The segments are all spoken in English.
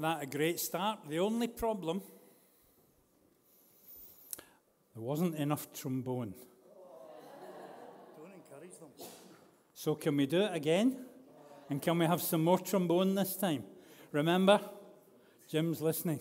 Well, wasn't that a great start? The only problem, there wasn't enough trombone. Don't encourage them. So, can we do it again? And can we have some more trombone this time? Remember, Jim's listening.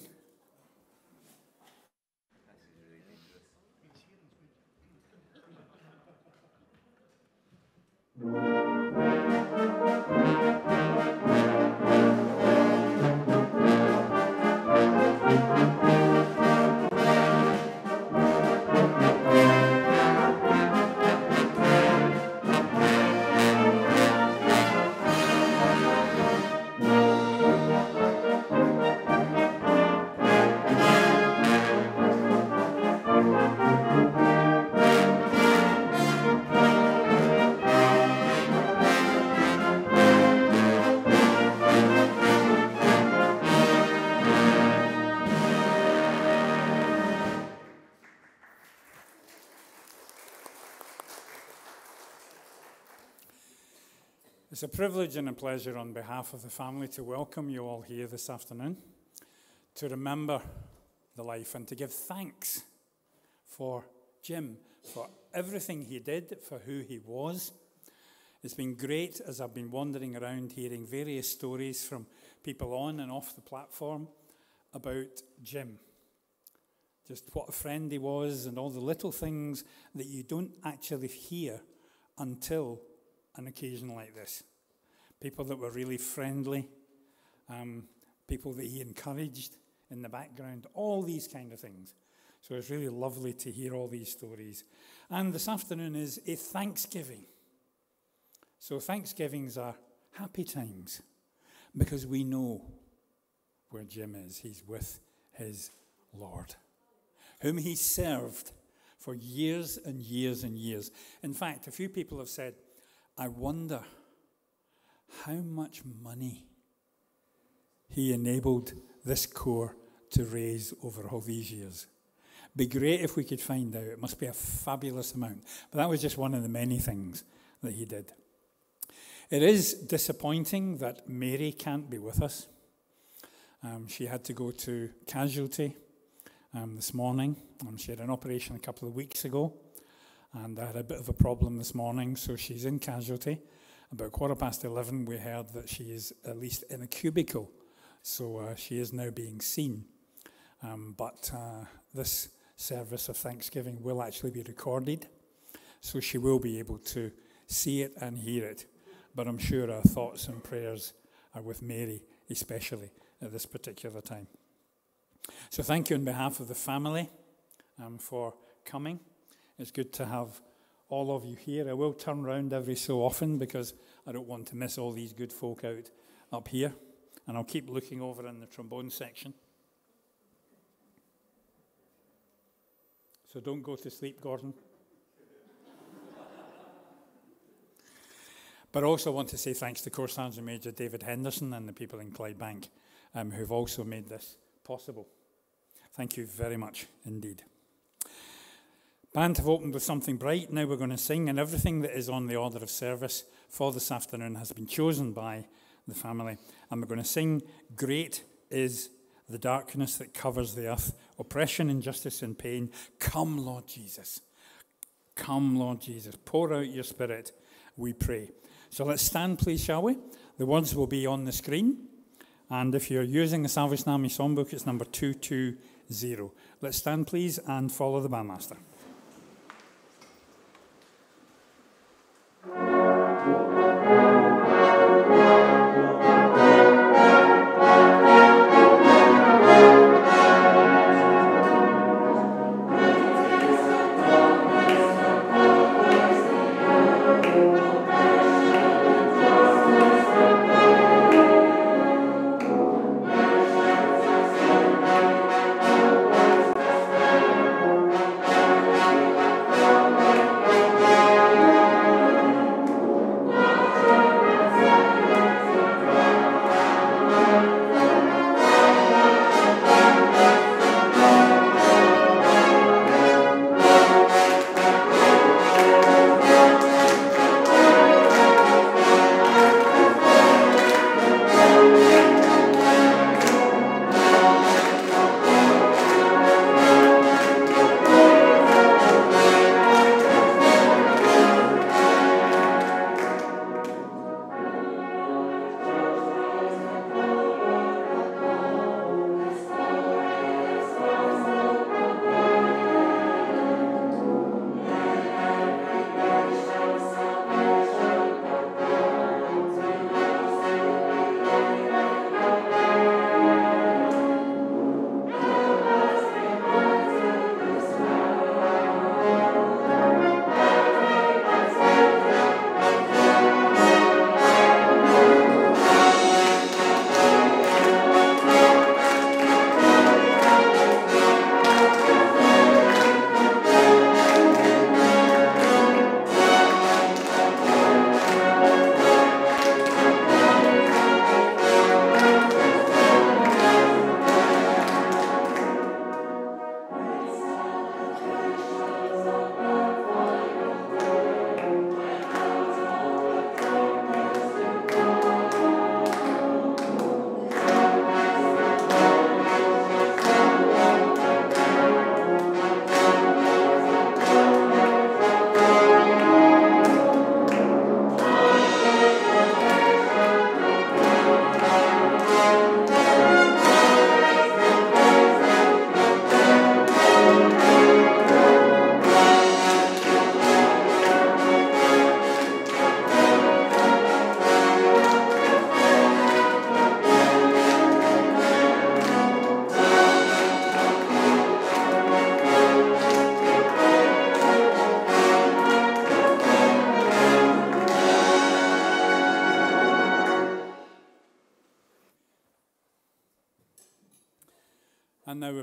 It's a privilege and a pleasure on behalf of the family to welcome you all here this afternoon, to remember the life and to give thanks for Jim, for everything he did, for who he was. It's been great as I've been wandering around hearing various stories from people on and off the platform about Jim. Just what a friend he was and all the little things that you don't actually hear until an occasion like this. People that were really friendly, um, people that he encouraged in the background, all these kind of things. So it's really lovely to hear all these stories. And this afternoon is a Thanksgiving. So Thanksgivings are happy times because we know where Jim is. He's with his Lord, whom he served for years and years and years. In fact, a few people have said, I wonder how much money he enabled this corps to raise over all these years. Be great if we could find out. It must be a fabulous amount. But that was just one of the many things that he did. It is disappointing that Mary can't be with us. Um, she had to go to casualty um, this morning. Um, she had an operation a couple of weeks ago and I had a bit of a problem this morning, so she's in casualty. About quarter past 11, we heard that she is at least in a cubicle, so uh, she is now being seen. Um, but uh, this service of Thanksgiving will actually be recorded, so she will be able to see it and hear it. But I'm sure our thoughts and prayers are with Mary, especially at this particular time. So thank you on behalf of the family um, for coming. It's good to have all of you here. I will turn around every so often because I don't want to miss all these good folk out up here. And I'll keep looking over in the trombone section. So don't go to sleep, Gordon. but I also want to say thanks to Corps Sergeant Major David Henderson and the people in Clydebank um, who've also made this possible. Thank you very much indeed. Band have opened with something bright. Now we're going to sing, and everything that is on the order of service for this afternoon has been chosen by the family. And we're going to sing, Great is the darkness that covers the earth, oppression, injustice, and pain. Come, Lord Jesus. Come, Lord Jesus. Pour out your spirit, we pray. So let's stand, please, shall we? The words will be on the screen. And if you're using the Salvation Army songbook, it's number 220. Let's stand, please, and follow the bandmaster.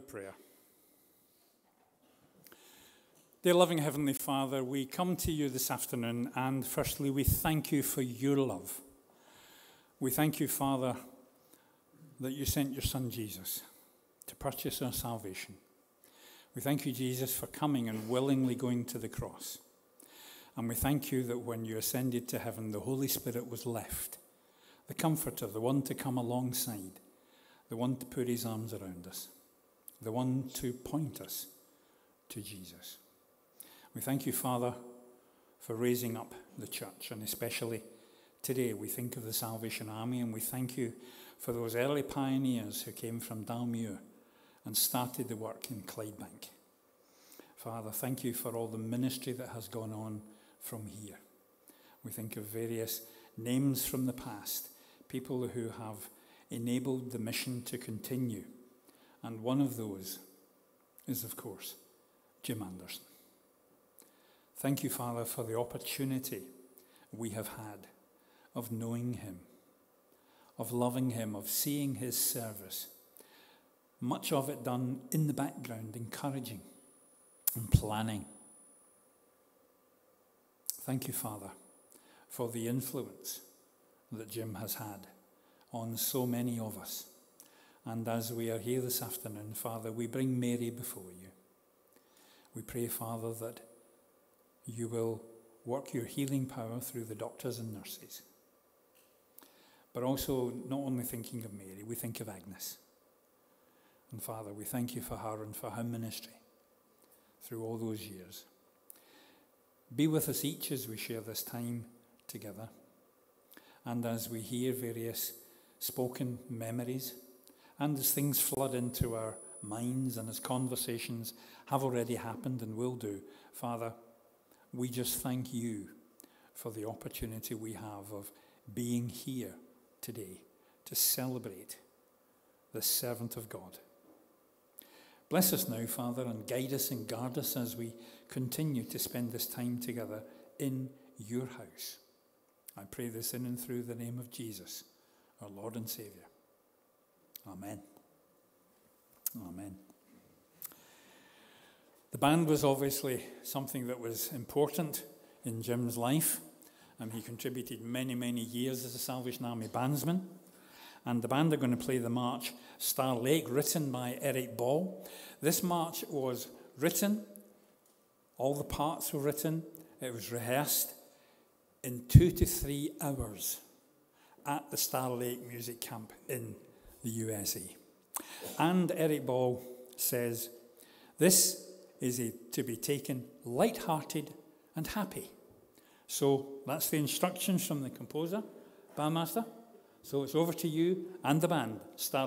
Prayer. Dear loving Heavenly Father, we come to you this afternoon, and firstly, we thank you for your love. We thank you, Father, that you sent your Son Jesus to purchase our salvation. We thank you, Jesus, for coming and willingly going to the cross. And we thank you that when you ascended to heaven, the Holy Spirit was left, the comforter, the one to come alongside, the one to put his arms around us the one to point us to Jesus. We thank you, Father, for raising up the church, and especially today we think of the Salvation Army, and we thank you for those early pioneers who came from Dalmuir and started the work in Clydebank. Father, thank you for all the ministry that has gone on from here. We think of various names from the past, people who have enabled the mission to continue and one of those is, of course, Jim Anderson. Thank you, Father, for the opportunity we have had of knowing him, of loving him, of seeing his service. Much of it done in the background, encouraging and planning. Thank you, Father, for the influence that Jim has had on so many of us. And as we are here this afternoon, Father, we bring Mary before you. We pray, Father, that you will work your healing power through the doctors and nurses. But also, not only thinking of Mary, we think of Agnes. And Father, we thank you for her and for her ministry through all those years. Be with us each as we share this time together and as we hear various spoken memories and as things flood into our minds and as conversations have already happened and will do, Father, we just thank you for the opportunity we have of being here today to celebrate the servant of God. Bless us now, Father, and guide us and guard us as we continue to spend this time together in your house. I pray this in and through the name of Jesus, our Lord and Saviour. Amen. Amen. The band was obviously something that was important in Jim's life. and he contributed many, many years as a Salvation Army bandsman. And the band are going to play the march Star Lake, written by Eric Ball. This march was written, all the parts were written, it was rehearsed in two to three hours at the Star Lake Music Camp in the USA. And Eric Ball says, This is a, to be taken light-hearted and happy. So that's the instructions from the composer, bandmaster. So it's over to you and the band, Star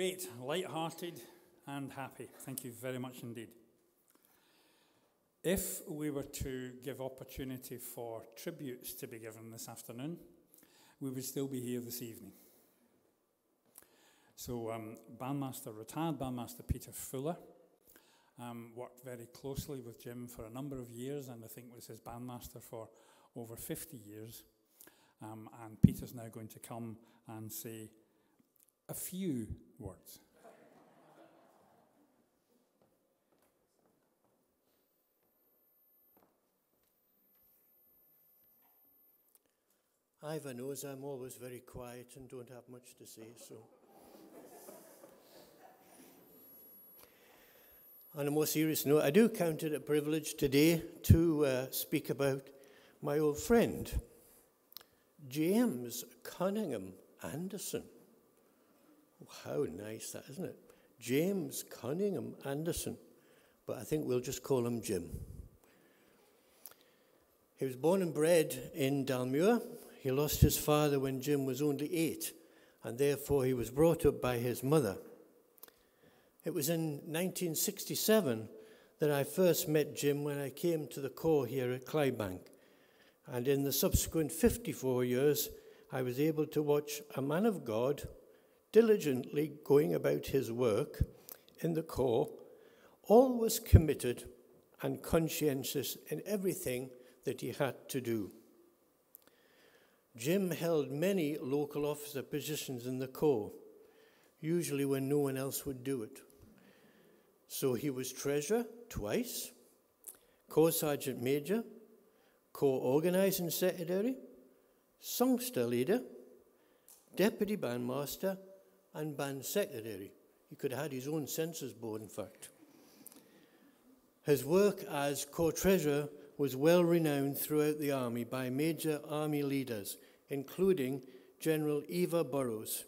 Great, light-hearted and happy. Thank you very much indeed. If we were to give opportunity for tributes to be given this afternoon, we would still be here this evening. So, um, bandmaster, retired bandmaster Peter Fuller, um, worked very closely with Jim for a number of years and I think was his bandmaster for over 50 years. Um, and Peter's now going to come and say a few words. Ivor knows I'm always very quiet and don't have much to say, so. On a more serious note, I do count it a privilege today to uh, speak about my old friend, James Cunningham Anderson. How nice that, isn't it? James Cunningham Anderson, but I think we'll just call him Jim. He was born and bred in Dalmuir. He lost his father when Jim was only eight, and therefore he was brought up by his mother. It was in 1967 that I first met Jim when I came to the corps here at Clydebank. And in the subsequent 54 years, I was able to watch a man of God diligently going about his work in the corps, always committed and conscientious in everything that he had to do. Jim held many local officer positions in the corps, usually when no one else would do it. So he was treasurer twice, corps sergeant major, corps organizing secretary, songster leader, deputy bandmaster, and band secretary. He could have had his own census board, in fact. His work as corps treasurer was well renowned throughout the army by major army leaders, including General Eva Burrows.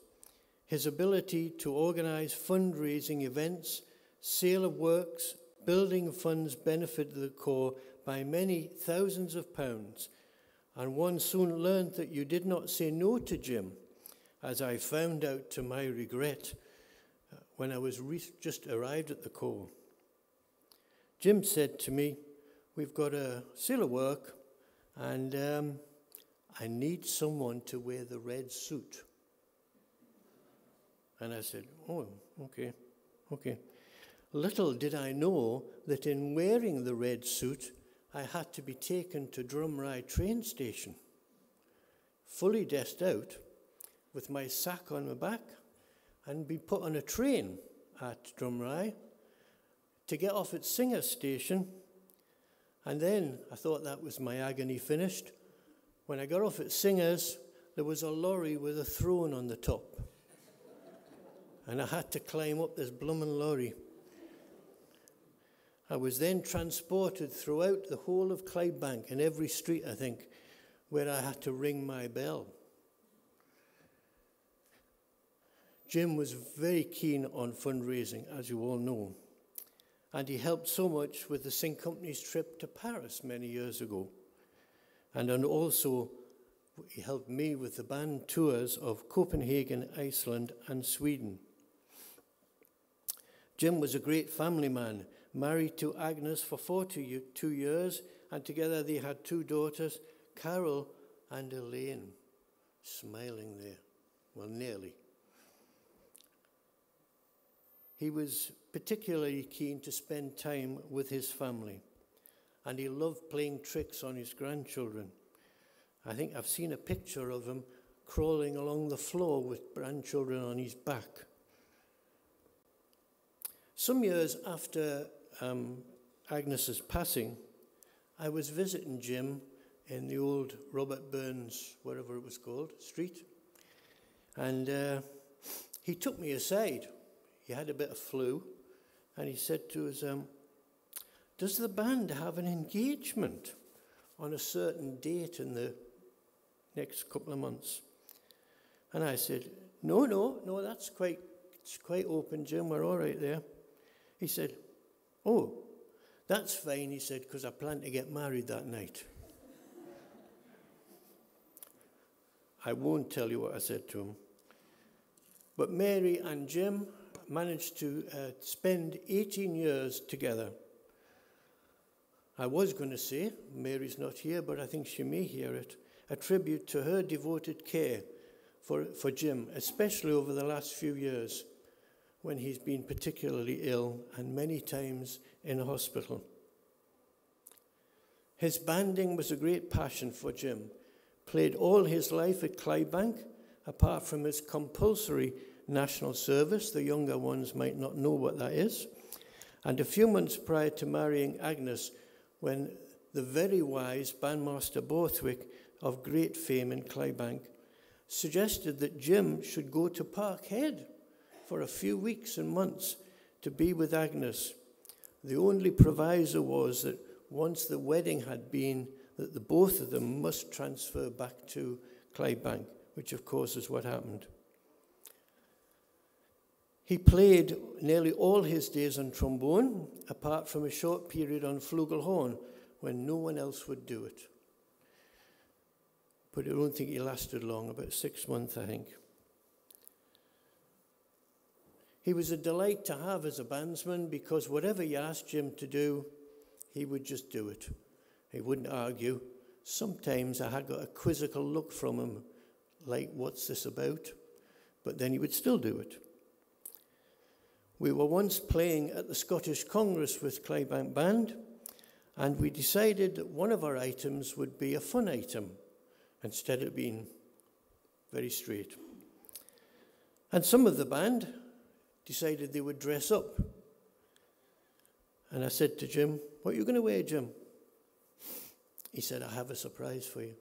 His ability to organize fundraising events, sale of works, building funds benefited the Corps by many thousands of pounds, and one soon learned that you did not say no to Jim as I found out to my regret uh, when I was just arrived at the Corps. Jim said to me, We've got a seal of work, and um, I need someone to wear the red suit. And I said, Oh, okay, okay. Little did I know that in wearing the red suit, I had to be taken to Drumry train station, fully dressed out, with my sack on my back and be put on a train at Drumry to get off at Singer Station. And then I thought that was my agony finished. When I got off at Singer's, there was a lorry with a throne on the top. And I had to climb up this bloomin' lorry. I was then transported throughout the whole of Clydebank in every street, I think, where I had to ring my bell. Jim was very keen on fundraising, as you all know, and he helped so much with the Sing Company's trip to Paris many years ago. And, also, he helped me with the band tours of Copenhagen, Iceland, and Sweden. Jim was a great family man, married to Agnes for 42 years, and together they had two daughters, Carol and Elaine, smiling there. Well, nearly. He was particularly keen to spend time with his family, and he loved playing tricks on his grandchildren. I think I've seen a picture of him crawling along the floor with grandchildren on his back. Some years after um, Agnes's passing, I was visiting Jim in the old Robert Burns, whatever it was called, street. And uh, he took me aside he had a bit of flu, and he said to us, um, Does the band have an engagement on a certain date in the next couple of months? And I said, No, no, no, that's quite, it's quite open, Jim, we're all right there. He said, Oh, that's fine, he said, because I plan to get married that night. I won't tell you what I said to him. But Mary and Jim managed to uh, spend 18 years together. I was going to say, Mary's not here, but I think she may hear it, a tribute to her devoted care for, for Jim, especially over the last few years when he's been particularly ill and many times in hospital. His banding was a great passion for Jim. Played all his life at Clydebank, apart from his compulsory national service. The younger ones might not know what that is. And a few months prior to marrying Agnes, when the very wise bandmaster Borthwick of great fame in Clydebank suggested that Jim should go to Parkhead for a few weeks and months to be with Agnes. The only proviso was that once the wedding had been, that the both of them must transfer back to Clydebank, which of course is what happened. He played nearly all his days on trombone, apart from a short period on flugelhorn when no one else would do it. But I don't think he lasted long, about six months, I think. He was a delight to have as a bandsman because whatever you asked Jim to do, he would just do it. He wouldn't argue. Sometimes I had got a quizzical look from him, like, what's this about? But then he would still do it. We were once playing at the Scottish Congress with Clydebank Band, and we decided that one of our items would be a fun item instead of being very straight. And some of the band decided they would dress up. And I said to Jim, What are you going to wear, Jim? He said, I have a surprise for you,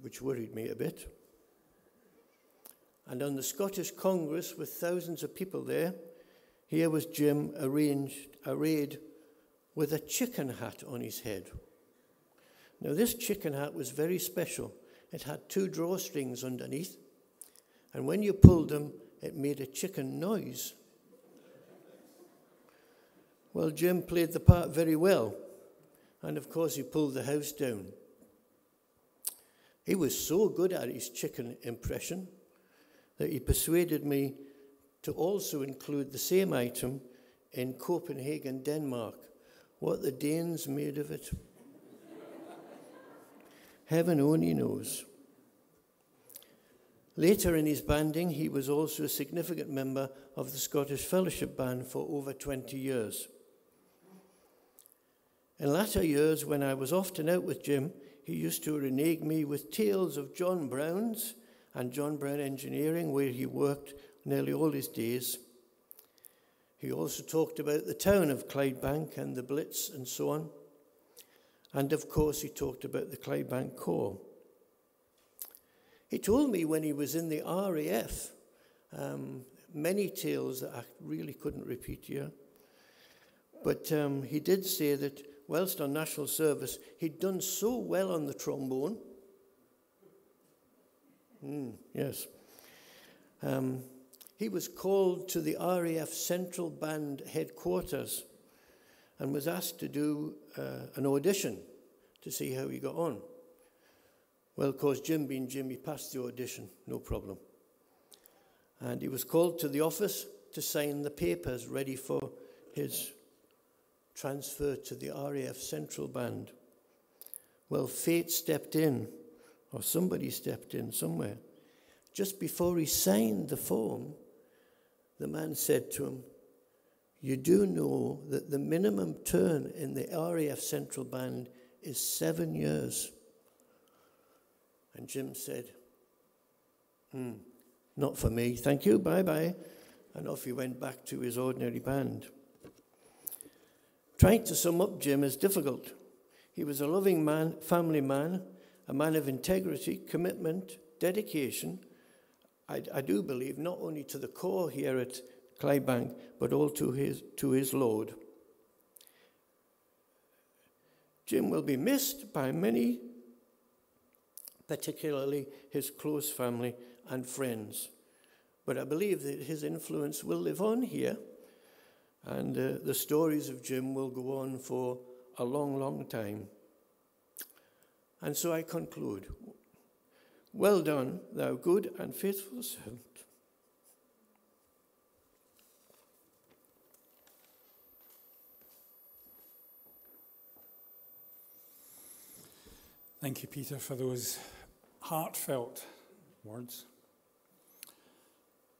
which worried me a bit. And on the Scottish Congress, with thousands of people there, here was Jim arranged, arrayed with a chicken hat on his head. Now, this chicken hat was very special. It had two drawstrings underneath, and when you pulled them, it made a chicken noise. Well, Jim played the part very well. And of course, he pulled the house down. He was so good at his chicken impression that he persuaded me to also include the same item in Copenhagen, Denmark. What the Danes made of it. Heaven only knows. Later in his banding, he was also a significant member of the Scottish Fellowship Band for over 20 years. In latter years, when I was often out with Jim, he used to renege me with tales of John Brown's and John Brown Engineering, where he worked nearly all his days. He also talked about the town of Clydebank and the Blitz and so on. And of course, he talked about the Clydebank Corps. He told me when he was in the RAF um, many tales that I really couldn't repeat here. But um, he did say that whilst on national service, he'd done so well on the trombone. Mm, yes. Um, he was called to the RAF Central Band headquarters and was asked to do uh, an audition to see how he got on. Well, of course, Jim being Jim, he passed the audition, no problem. And he was called to the office to sign the papers ready for his transfer to the RAF Central Band. Well, fate stepped in, or somebody stepped in somewhere. Just before he signed the form, the man said to him, You do know that the minimum turn in the RAF Central Band is seven years. And Jim said, Hmm, not for me. Thank you. Bye bye. And off he went back to his ordinary band. Trying to sum up Jim is difficult. He was a loving man, family man, a man of integrity, commitment, dedication. I, I do believe not only to the corps here at Clydebank, but all to his, to his Lord. Jim will be missed by many, particularly his close family and friends. But I believe that his influence will live on here and uh, the stories of Jim will go on for a long, long time. And so I conclude. Well done, thou good and faithful servant. Thank you, Peter, for those heartfelt words.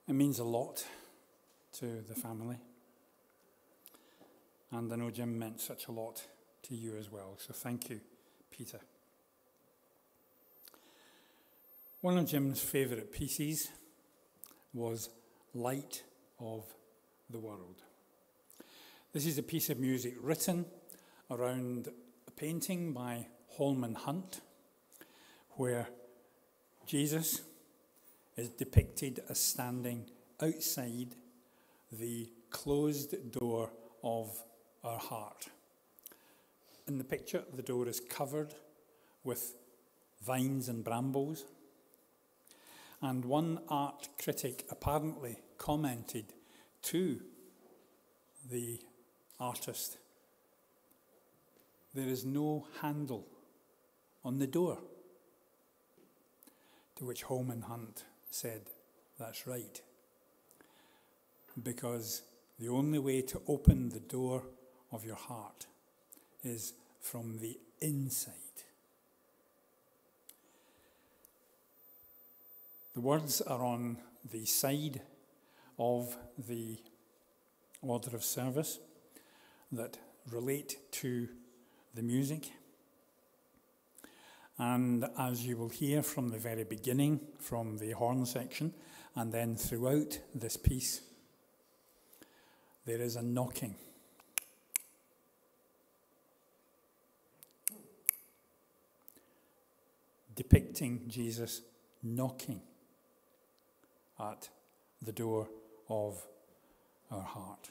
It means a lot to the family. And I know Jim meant such a lot to you as well. So thank you, Peter. One of Jim's favourite pieces was Light of the World. This is a piece of music written around a painting by Holman Hunt, where Jesus is depicted as standing outside the closed door of our heart. In the picture, the door is covered with vines and brambles. And one art critic apparently commented to the artist there is no handle on the door. To which Holman Hunt said, That's right. Because the only way to open the door of your heart is from the inside. The words are on the side of the order of service that relate to the music. And as you will hear from the very beginning, from the horn section, and then throughout this piece, there is a knocking. Depicting Jesus knocking at the door of our heart.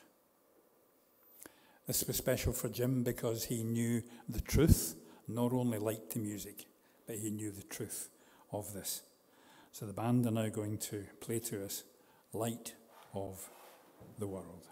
This was special for Jim because he knew the truth, not only liked the music, but he knew the truth of this. So the band are now going to play to us Light of the World.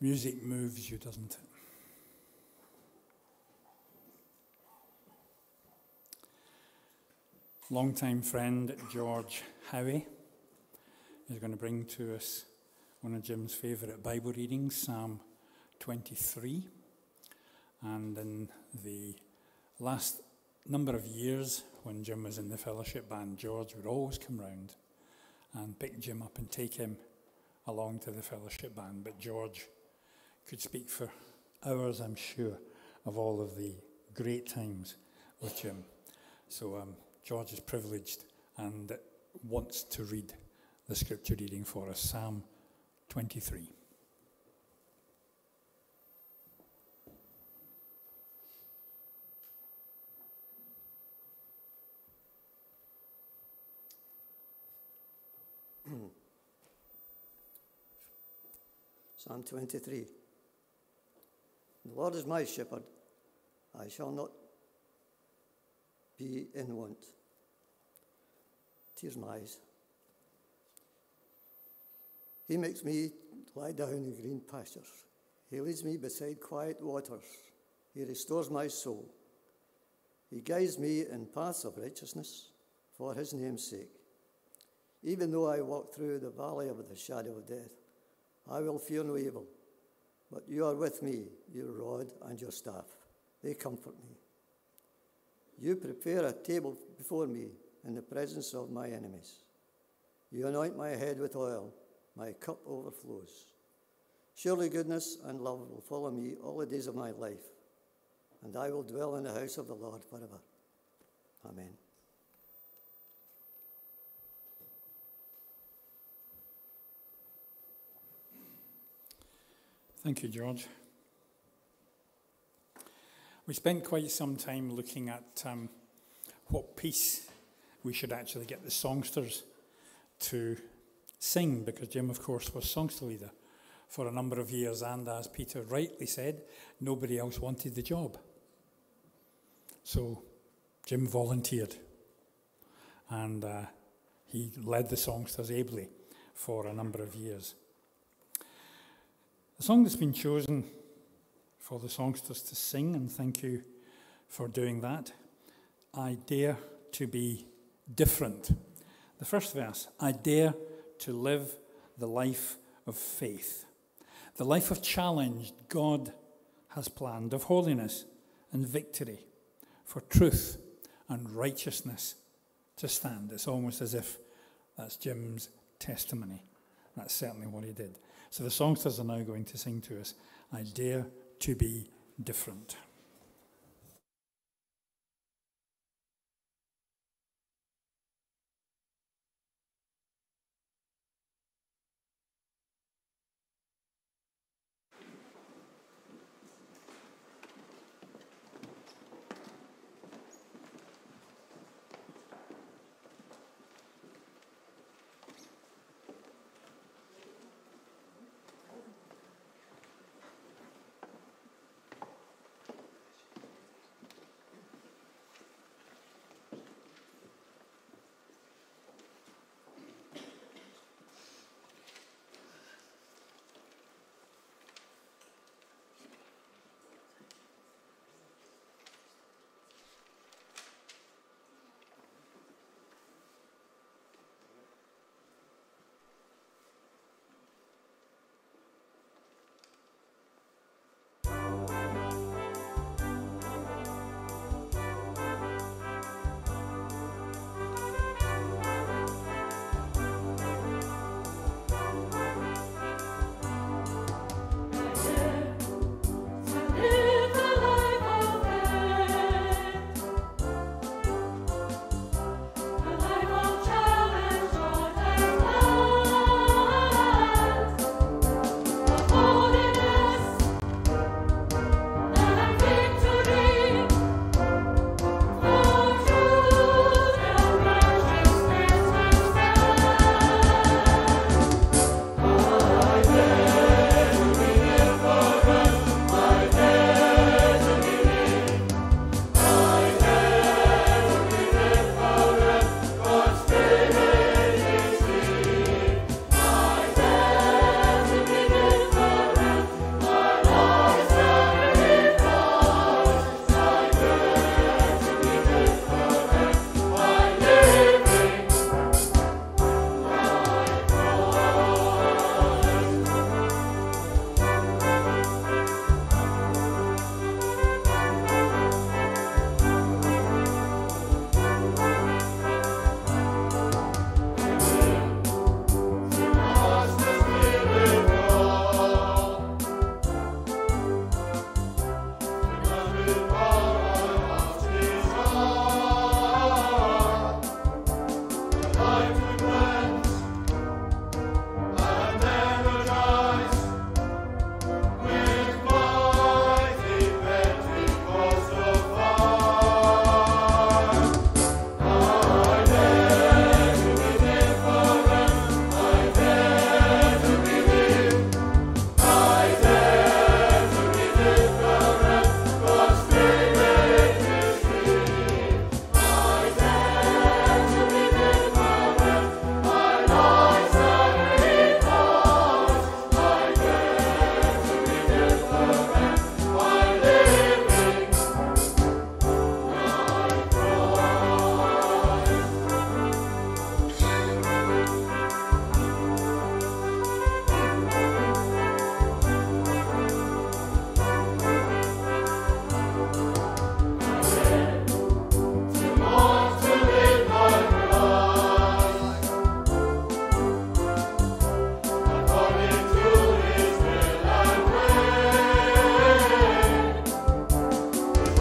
Music moves you, doesn't it? Long-time friend George Howie is going to bring to us one of Jim's favourite Bible readings, Psalm 23. And in the last number of years, when Jim was in the fellowship band, George would always come round and pick Jim up and take him along to the fellowship band. But George could speak for hours, I'm sure, of all of the great times with Jim. So um, George is privileged and wants to read the scripture reading for us Psalm 23. Psalm 23. The Lord is my shepherd, I shall not be in want. Tears my eyes. He makes me lie down in green pastures. He leads me beside quiet waters. He restores my soul. He guides me in paths of righteousness for his name's sake. Even though I walk through the valley of the shadow of death, I will fear no evil. But you are with me, your rod and your staff. They comfort me. You prepare a table before me in the presence of my enemies. You anoint my head with oil, my cup overflows. Surely goodness and love will follow me all the days of my life, and I will dwell in the house of the Lord forever. Amen. Thank you, George. We spent quite some time looking at um, what piece we should actually get the songsters to sing, because Jim, of course, was songster leader for a number of years, and as Peter rightly said, nobody else wanted the job. So Jim volunteered, and uh, he led the songsters ably for a number of years. The song that's been chosen for the songsters to sing, and thank you for doing that. I dare to be different. The first verse I dare to live the life of faith, the life of challenge God has planned, of holiness and victory, for truth and righteousness to stand. It's almost as if that's Jim's testimony. That's certainly what he did. So the songsters are now going to sing to us, I Dare to Be Different.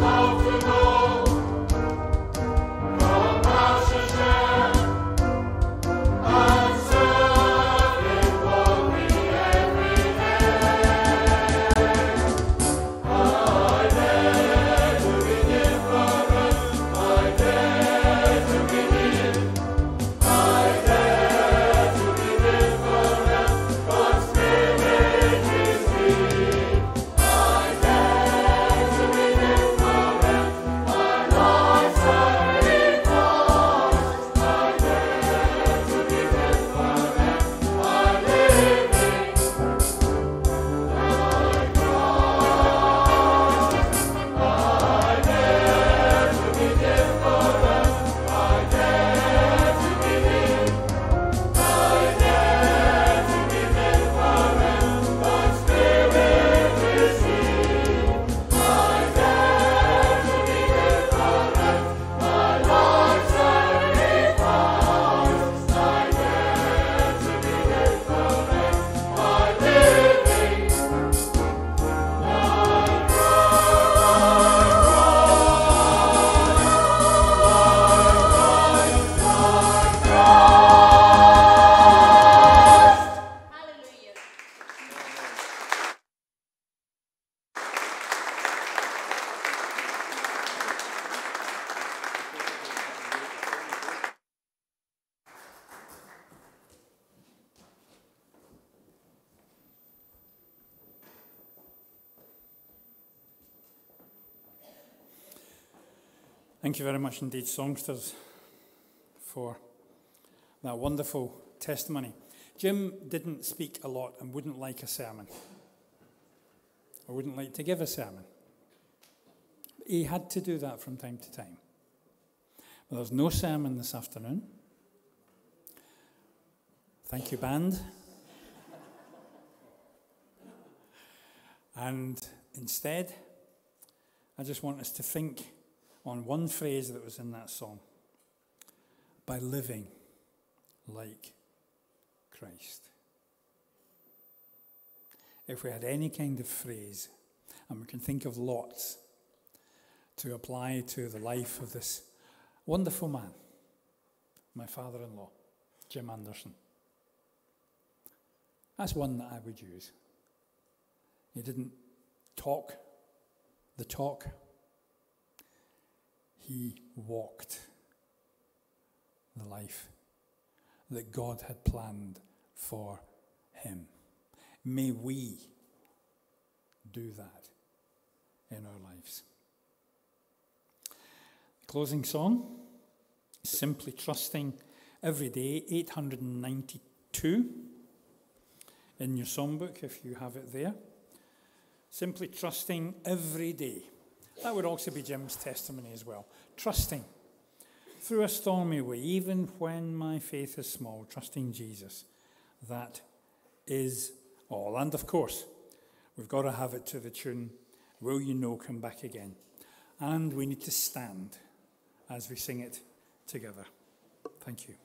love to know. Thank you very much indeed, songsters, for that wonderful testimony. Jim didn't speak a lot and wouldn't like a sermon, or wouldn't like to give a sermon. He had to do that from time to time. But there's no sermon this afternoon. Thank you, band. and instead, I just want us to think on one phrase that was in that song by living like Christ. If we had any kind of phrase, and we can think of lots to apply to the life of this wonderful man, my father in law, Jim Anderson. That's one that I would use. He didn't talk the talk, he walked the life that God had planned for him. May we do that in our lives. Closing song Simply Trusting Every Day, 892 in your songbook if you have it there. Simply trusting every day. That would also be Jim's testimony as well. Trusting through a stormy way, even when my faith is small, trusting Jesus. That is all. And of course, we've got to have it to the tune, Will You No Come Back Again? And we need to stand as we sing it together. Thank you.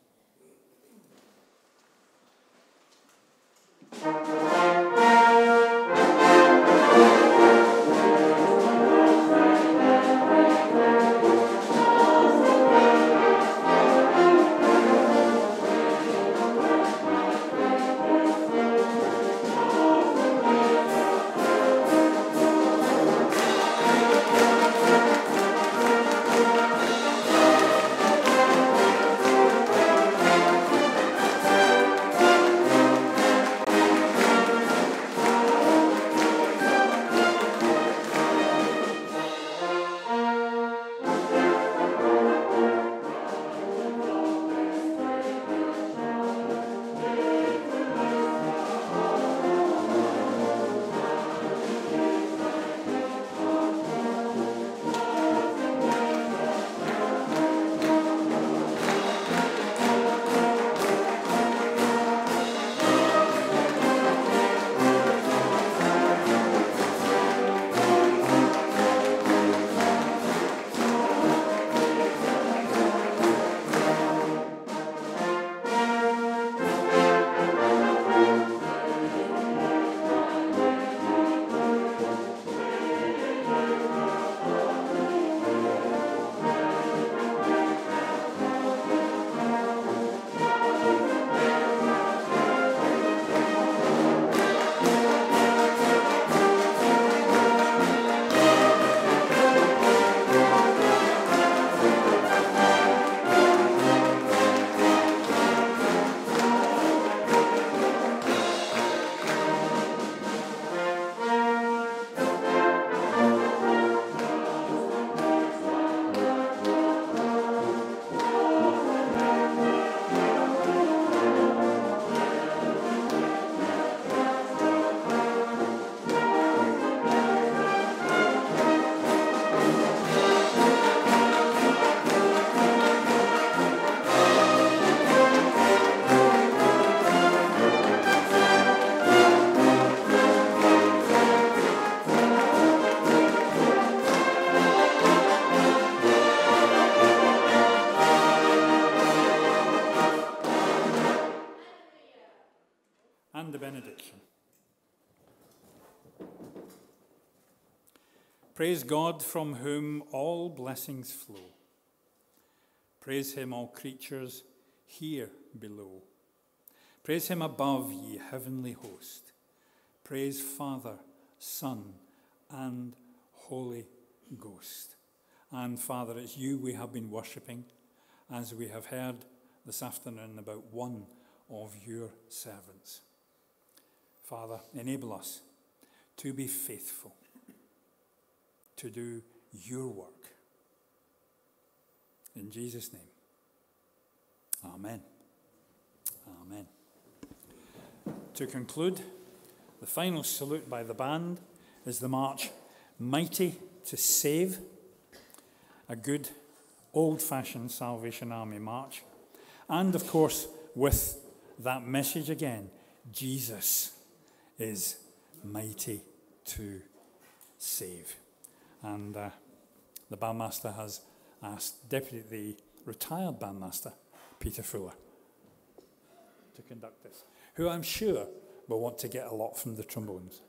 Praise God from whom all blessings flow. Praise him, all creatures here below. Praise him above, ye heavenly host. Praise Father, Son, and Holy Ghost. And Father, it's you we have been worshipping as we have heard this afternoon about one of your servants. Father, enable us to be faithful to do your work In Jesus' name. Amen. Amen. To conclude, the final salute by the band is the march Mighty to Save, a good old fashioned Salvation Army march. And of course, with that message again Jesus is mighty to save. And uh, the bandmaster has asked Deputy, the retired bandmaster, Peter Fuller, to conduct this, who I'm sure will want to get a lot from the trombones.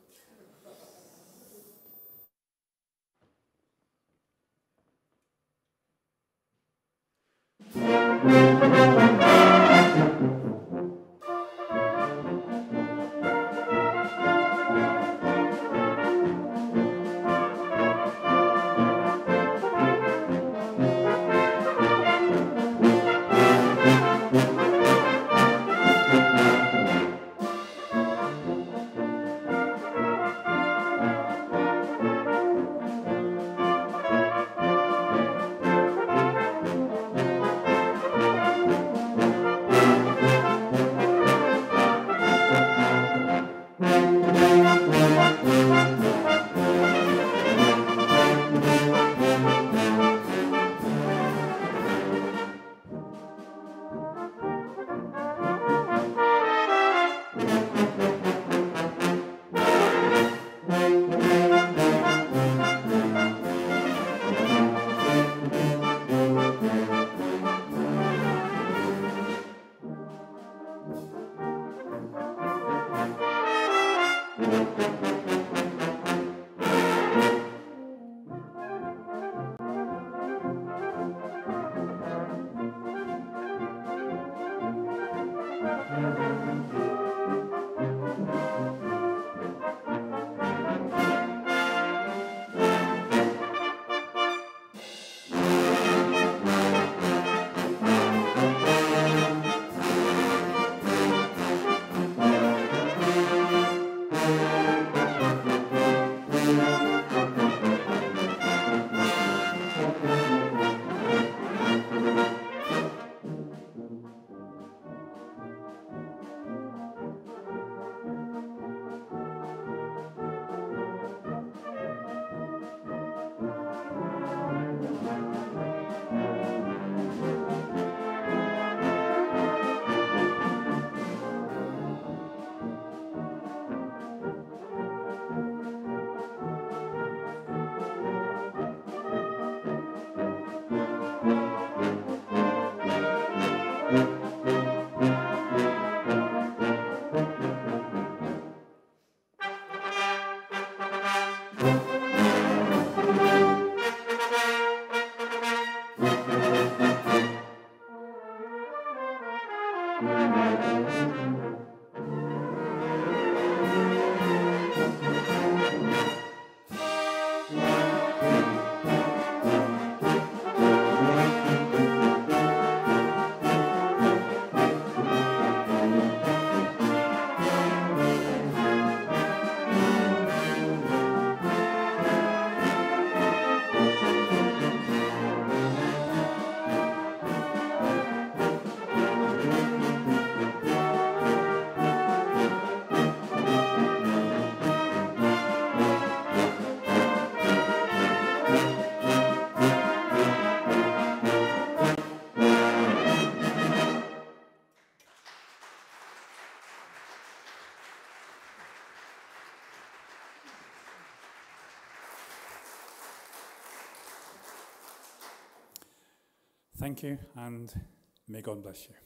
Thank you, and may God bless you.